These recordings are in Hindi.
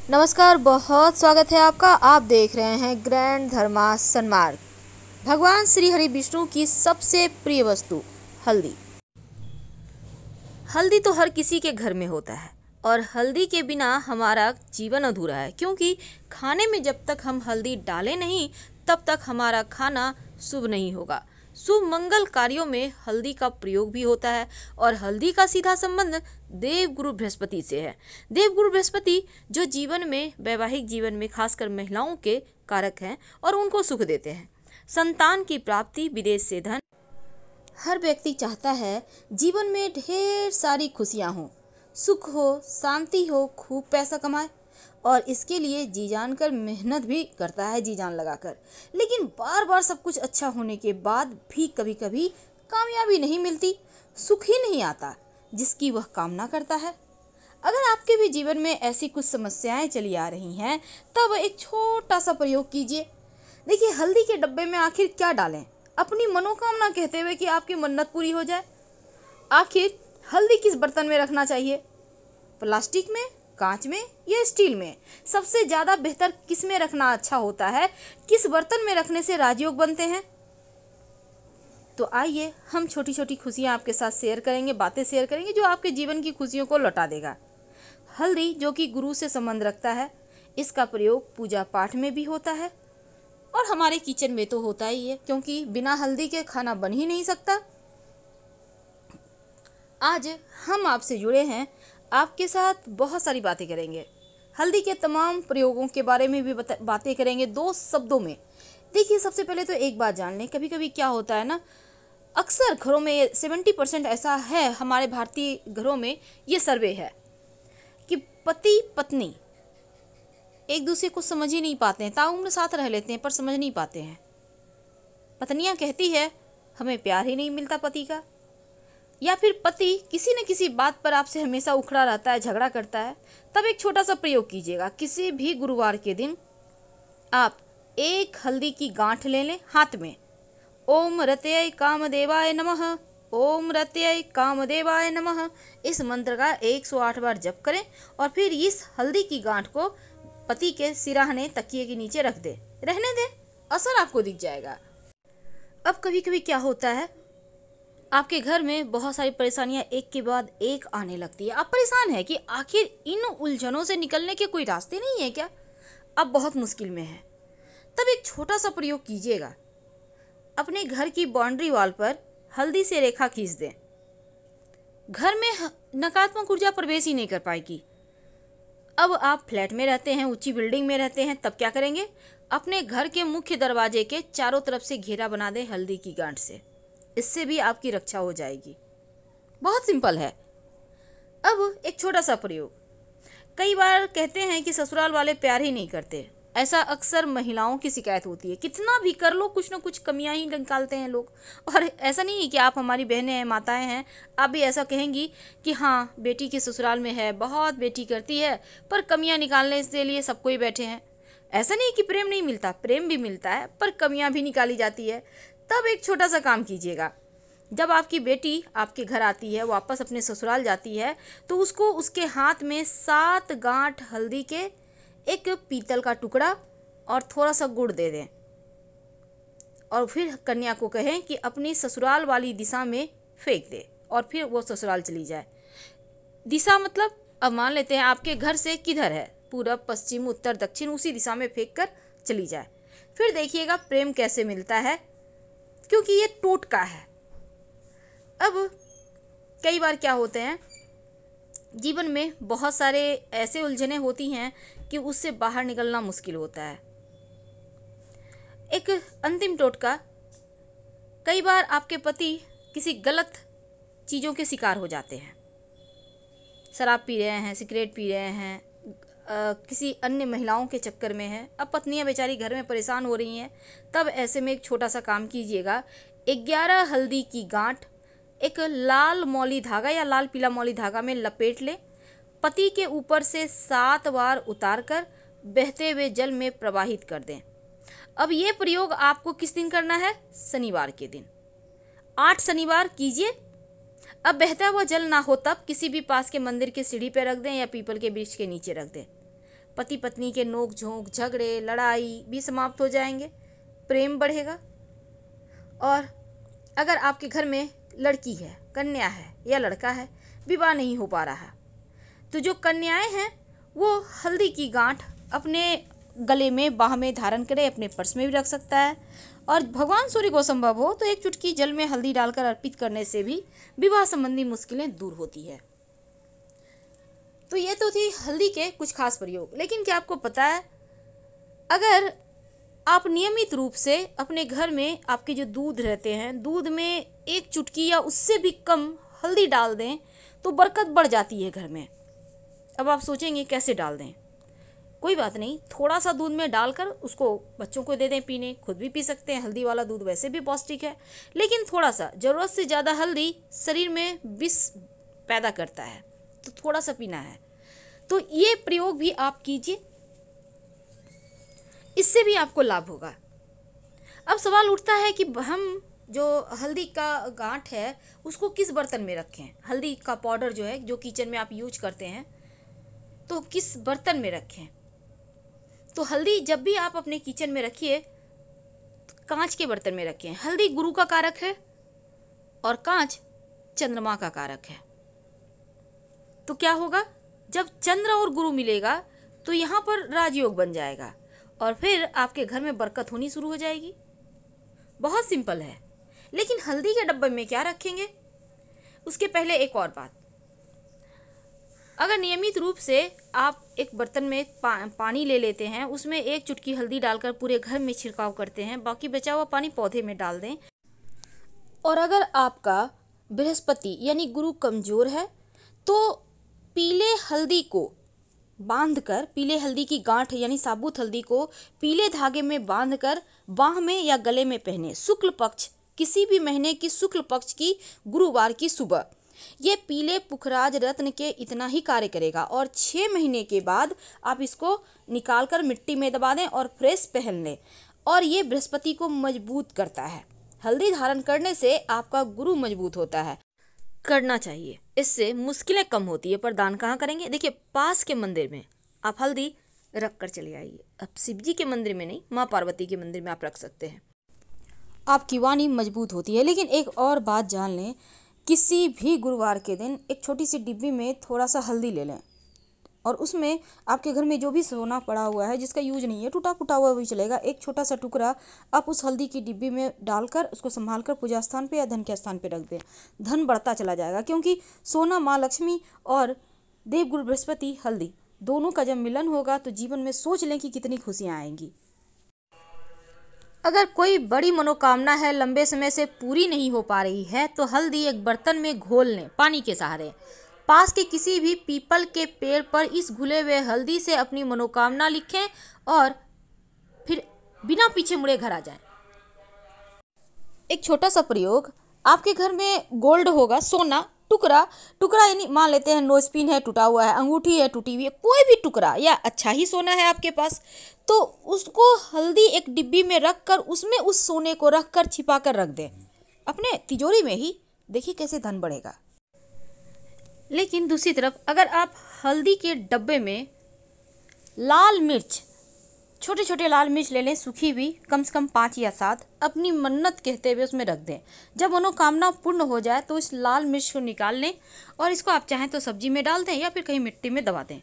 नमस्कार, बहुत स्वागत है आपका। आप देख रहे हैं ग्रैंड धर्मा सन्मार्ग। भगवान श्री हरि विष्णु की सबसे प्रिय वस्तु, हल्दी। हल्दी तो हर किसी के घर में होता है और हल्दी के बिना हमारा जीवन अधूरा है, क्योंकि खाने में जब तक हम हल्दी डालें नहीं, तब तक हमारा खाना शुभ नहीं होगा। शुभ मंगल कार्यों में हल्दी का प्रयोग भी होता है और हल्दी का सीधा संबंध देव गुरु बृहस्पति से है। देव गुरु बृहस्पति जो जीवन में, वैवाहिक जीवन में खासकर महिलाओं के कारक हैं और उनको सुख देते हैं। संतान की प्राप्ति, विदेश से धन हर व्यक्ति चाहता है, जीवन में ढेर सारी खुशियाँ हों। सुख हो, शांति हो, खूब पैसा कमाए और इसके लिए जी जान कर मेहनत भी करता है जी जान लगाकर। लेकिन बार बार सब कुछ अच्छा होने के बाद भी कभी कभी कामयाबी नहीं मिलती, सुख ही नहीं आता, जिसकी वह कामना करता है। अगर आपके भी जीवन में ऐसी कुछ समस्याएँ चली आ रही हैं, तब एक छोटा सा प्रयोग कीजिए। देखिए, हल्दी के डब्बे में आखिर क्या डालें? अपनी मनोकामना कहते हुए कि आपकी मन्नत पूरी हो जाए। आखिर हल्दी किस बर्तन में रखना चाहिए? प्लास्टिक में? कांच में या स्टील में? सबसे ज़्यादा बेहतर किसमें रखना अच्छा होता है? किस बर्तन में रखने से राजयोग बनते हैं? तो आइए हम छोटी छोटी खुशियाँ आपके साथ शेयर करेंगे, बातें शेयर करेंगे जो आपके जीवन की खुशियों को लौटा देगा। हल्दी, जो कि गुरु से संबंध रखता है, इसका प्रयोग पूजा पाठ में भी होता है। और हमारे किचन में तो होता ही है, क्योंकि बिना हल्दी के खाना बन ही नहीं सकता। आज हम आपसे जुड़े हैं आपके साथ बहुत सारी बातें करेंगे। हल्दी के तमाम प्रयोगों के बारे में भी बातें करेंगे दो शब्दों में। देखिए, सबसे पहले तो एक बात जान लें कभी कभी क्या होता है ना, अक्सर घरों में सेवेंटी परसेंट ऐसा है, हमारे भारतीय घरों में ये सर्वे है कि पति, पत्नी एक दूसरे को समझ ही नहीं पाते हैं ताउम्र साथ रह लेते हैं पर समझ नहीं पाते हैं। पत्नियाँ कहती है, हमें प्यार ही नहीं मिलता पति का। या फिर पति किसी न किसी बात पर आपसे हमेशा उखड़ा रहता है, झगड़ा करता है, तब एक छोटा सा प्रयोग कीजिएगा। किसी भी गुरुवार के दिन आप एक हल्दी की गांठ ले लें हाथ में। ओम रत्यय कामदेवाय नमः, ओम रत्यय कामदेवाय नमः। इस मंत्र का 108 बार जप करें और फिर इस हल्दी की गांठ को पति के सिराहने तकिए के नीचे रख दे। रहने दे, असर आपको दिख जाएगा। अब कभी कभी क्या होता है? आपके घर में बहुत सारी परेशानियाँ एक के बाद एक आने लगती है। आप परेशान हैं कि आखिर इन उलझनों से निकलने के कोई रास्ते नहीं है क्या? अब बहुत मुश्किल में है। तब एक छोटा सा प्रयोग कीजिएगा। अपने घर की बाउंड्री वॉल पर हल्दी से रेखा खींच दें। घर में नकारात्मक ऊर्जा प्रवेश ही नहीं कर पाएगी। अब आप फ्लैट में रहते हैं, ऊँची बिल्डिंग में रहते हैं, तब क्या करेंगे? अपने घर के मुख्य दरवाजे के चारों तरफ़ से घेरा बना दें हल्दी की गांठ से। इससे भी आपकी रक्षा हो जाएगी। बहुत सिंपल है। अब एक छोटा सा प्रयोग। कई बार कहते हैं कि ससुराल वाले प्यार ही नहीं करते। ऐसा अक्सर महिलाओं की शिकायत होती है। कितना भी कर लो कुछ ना कुछ कमियाँ ही निकालते हैं लोग। और ऐसा नहीं है कि आप हमारी बहनें हैं माताएँ हैं। आप भी ऐसा कहेंगी कि हाँ बेटी के ससुराल में है बहुत बेटी करती है पर कमियाँ निकालने के लिए सबको ही बैठे हैं। ऐसा नहीं कि प्रेम नहीं मिलता। प्रेम भी मिलता है पर कमियाँ भी निकाली जाती है। तब एक छोटा सा काम कीजिएगा। जब आपकी बेटी आपके घर आती है, वापस अपने ससुराल जाती है तो उसको उसके हाथ में सात गांठ हल्दी के एक पीतल का टुकड़ा और थोड़ा सा गुड़ दे दें। और फिर कन्या को कहें कि अपनी ससुराल वाली दिशा में फेंक दे और फिर वो ससुराल चली जाए। दिशा मतलब अब मान लेते हैं आपके घर से किधर है? पूरब, पश्चिम, उत्तर, दक्षिण, उसी दिशा में फेंक कर चली जाए। फिर देखिएगा, प्रेम कैसे मिलता है? क्योंकि ये टोटका है। अब कई बार क्या होते हैं, जीवन में बहुत सारे ऐसे उलझने होती हैं कि उससे बाहर निकलना मुश्किल होता है। एक अंतिम टोटका, कई बार आपके पति किसी गलत चीज़ों के शिकार हो जाते हैं। शराब पी रहे हैं, सिगरेट पी रहे हैं किसी अन्य महिलाओं के चक्कर में है। अब पत्नियाँ बेचारी घर में परेशान हो रही हैं। तब ऐसे में एक छोटा सा काम कीजिएगा। ग्यारह हल्दी की गांठ, एक लाल मौली धागा या लाल पीला मौली धागा में लपेट लें। पति के ऊपर से सात बार उतार कर बहते हुए जल में प्रवाहित कर दें। अब ये प्रयोग आपको किस दिन करना है? शनिवार के दिन। आठ शनिवार कीजिए। अब बहता हुआ जल ना हो तब किसी भी पास के मंदिर के सीढ़ी पर रख दें या पीपल के वृक्ष के नीचे रख दें। पति पत्नी के नोक झोंक झगड़े, लड़ाई भी समाप्त हो जाएँगे। प्रेम बढ़ेगा। और अगर आपके घर में लड़की है, कन्या है या लड़का है, विवाह नहीं हो पा रहा तो जो कन्याएँ हैं, वो हल्दी की गांठ अपने गले में, बाह में धारण करे, अपने पर्स में भी रख सकता है। और भगवान सूर्य को संभव हो तो एक चुटकी जल में हल्दी डालकर अर्पित करने से भी विवाह संबंधी मुश्किलें दूर होती है। तो ये तो थी हल्दी के कुछ खास प्रयोग। लेकिन क्या आपको पता है, अगर आप नियमित रूप से अपने घर में आपके जो दूध रहते हैं, दूध में एक चुटकी या उससे भी कम हल्दी डाल दें तो बरकत बढ़ जाती है घर में। अब आप सोचेंगे कैसे डाल दें? कोई बात नहीं थोड़ा सा दूध में डालकर उसको बच्चों को दे दें पीने। खुद भी पी सकते हैं, हल्दी वाला दूध वैसे भी पौष्टिक है। लेकिन थोड़ा सा ज़रूरत से ज़्यादा हल्दी शरीर में विष पैदा करता है। तो थोड़ा सा पीना है। तो ये प्रयोग भी आप कीजिए। इससे भी आपको लाभ होगा। अब सवाल उठता है कि हम जो हल्दी का गांठ है, उसको किस बर्तन में रखें? हल्दी का पाउडर जो है, जो किचन में आप यूज़ करते हैं तो किस बर्तन में रखें? तो हल्दी जब भी आप अपने किचन में रखिए तो कांच के बर्तन में रखें। हल्दी गुरु का कारक है और कांच चंद्रमा का कारक है। तो क्या होगा? जब चंद्र और गुरु मिलेगा तो यहाँ पर राजयोग बन जाएगा और फिर आपके घर में बरकत होनी शुरू हो जाएगी। बहुत सिंपल है। लेकिन हल्दी के डब्बे में क्या रखेंगे? उसके पहले एक और बात। अगर नियमित रूप से आप एक बर्तन में पा, पानी ले लेते हैं उसमें एक चुटकी हल्दी डालकर पूरे घर में छिड़काव करते हैं बाकी बचा हुआ पानी पौधे में डाल दें। और अगर आपका बृहस्पति यानी गुरु कमज़ोर है तो पीले हल्दी को बांधकर, पीले हल्दी की गांठ यानी साबुत हल्दी को पीले धागे में बांधकर बाह में या गले में पहने। शुक्ल पक्ष, किसी भी महीने की शुक्ल पक्ष की गुरुवार की सुबह। ये पीले पुखराज रत्न के इतना ही कार्य करेगा और छः महीने के बाद आप इसको निकाल कर मिट्टी में दबा दें और फ्रेश पहन लें और ये बृहस्पति को मज़बूत करता है। हल्दी धारण करने से आपका गुरु मज़बूत होता है। करना चाहिए। इससे मुश्किलें कम होती है, पर दान कहाँ करेंगे? देखिए, पास के मंदिर में आप हल्दी रख कर चले आइए। अब शिव जी के मंदिर में नहीं, माँ पार्वती के मंदिर में आप रख सकते हैं। आपकी वाणी मज़बूत होती है, लेकिन एक और बात जान लें, किसी भी गुरुवार के दिन एक छोटी सी डिब्बी में थोड़ा सा हल्दी ले लें। और उसमें आपके घर में जो भी सोना पड़ा हुआ है, जिसका यूज़ नहीं है टूटा फूटा हुआ भी चलेगा। एक छोटा सा टुकड़ा आप उस हल्दी की डिब्बी में डालकर उसको संभाल कर पूजा स्थान पर या धन के स्थान पर रख दें। धन बढ़ता चला जाएगा, क्योंकि सोना, माँ लक्ष्मी और देवगुरु बृहस्पति, हल्दी दोनों का जब मिलन होगा तो जीवन में सोच लें कि कितनी खुशियाँ आएँगी। अगर कोई बड़ी मनोकामना है, लंबे समय से पूरी नहीं हो पा रही है तो हल्दी एक बर्तन में घोल लें, पानी के सहारे। पास के किसी भी पीपल के पेड़ पर इस घुले हुए हल्दी से अपनी मनोकामना लिखें और फिर बिना पीछे मुड़े घर आ जाएँ। एक छोटा सा प्रयोग, आपके घर में गोल्ड होगा, सोना, टुकड़ा। टुकड़ा यानी मान लेते हैं नोजपिन है, टूटा हुआ है, अंगूठी है, टूटी हुई है, कोई भी टुकड़ा या अच्छा ही सोना है आपके पास तो उसको हल्दी एक डिब्बी में रख कर उसमें उस सोने को रख कर छिपा कर रख दें। अपने तिजोरी में ही देखिए कैसे धन बढ़ेगा। लेकिन दूसरी तरफ़, अगर आप हल्दी के डब्बे में लाल मिर्च छोटे छोटे लाल मिर्च ले लें, सूखी हुई कम से कम पाँच या सात, अपनी मन्नत कहते हुए उसमें रख दें। जब मनोकामना पूर्ण हो जाए तो इस लाल मिर्च को निकाल लें और इसको आप चाहें तो सब्ज़ी में डाल दें या फिर कहीं मिट्टी में दबा दें।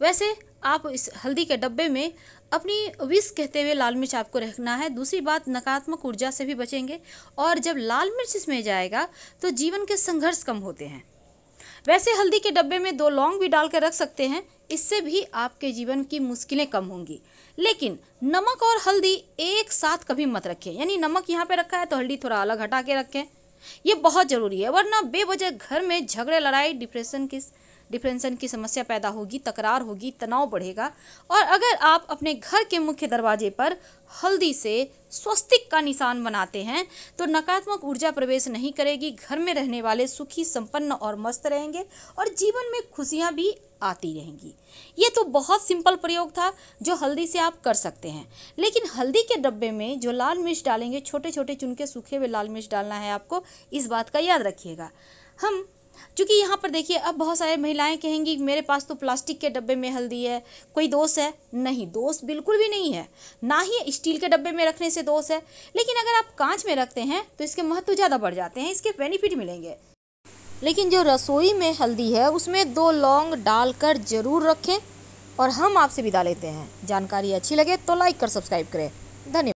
वैसे, आप इस हल्दी के डब्बे में अपनी विष कहते हुए लाल मिर्च आपको रखना है। दूसरी बात, नकारात्मक ऊर्जा से भी बचेंगे और जब लाल मिर्च इसमें जाएगा तो जीवन के संघर्ष कम होते हैं। वैसे हल्दी के डब्बे में दो लौंग भी डाल कर रख सकते हैं, इससे भी आपके जीवन की मुश्किलें कम होंगी। लेकिन नमक और हल्दी एक साथ कभी मत रखें। यानी नमक यहाँ पे रखा है तो हल्दी थोड़ा अलग हटा के रखें। ये बहुत ज़रूरी है, वरना बेवजह घर में झगड़े, लड़ाई, डिप्रेशन की डिप्रेशन की समस्या पैदा होगी, तकरार होगी, तनाव बढ़ेगा। और अगर आप अपने घर के मुख्य दरवाजे पर हल्दी से स्वस्तिक का निशान बनाते हैं तो नकारात्मक ऊर्जा प्रवेश नहीं करेगी। घर में रहने वाले सुखी, संपन्न और मस्त रहेंगे और जीवन में खुशियाँ भी आती रहेंगी। ये तो बहुत सिंपल प्रयोग था जो हल्दी से आप कर सकते हैं। लेकिन हल्दी के डब्बे में जो लाल मिर्च डालेंगे छोटे छोटे चुनके सूखे हुए लाल मिर्च डालना है आपको, इस बात का याद रखिएगा। हम क्योंकि यहाँ पर देखिए, अब बहुत सारे महिलाएँ कहेंगी, मेरे पास तो प्लास्टिक के डब्बे में हल्दी है, कोई दोष है? नहीं दोष बिल्कुल भी नहीं है। ना ही स्टील के डब्बे में रखने से दोष है। लेकिन अगर आप कांच में रखते हैं तो इसके महत्व ज़्यादा बढ़ जाते हैं, इसके बेनिफिट मिलेंगे। लेकिन जो रसोई में हल्दी है, उसमें दो लौंग डालकर ज़रूर रखें और हम आपसे विदा लेते हैं। जानकारी अच्छी लगे तो लाइक कर सब्सक्राइब करें। धन्यवाद।